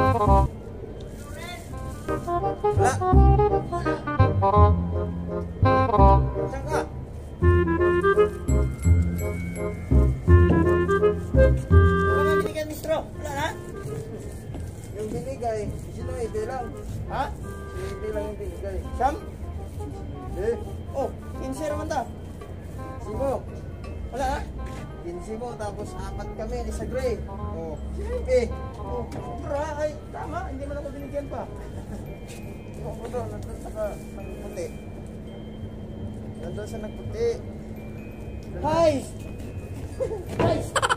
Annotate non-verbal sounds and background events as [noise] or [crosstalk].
Wala. Saan ka? Ano yung mistro? Wala na? Yung binigay, sino ide lang? Ha? Sino ide lang yung binigay? Sam? Eh. Oh, insir man ta. Sino? Wala na? 15 mo, tapos apat kami ni sa Gray. Oh. Eh, Oh, sobra. Ay, tama. Hindi man ako binigyan pa. [laughs] ako doon, nandun sa ka, nagputi. Nandun sa nagputi. Guys! [laughs] Guys!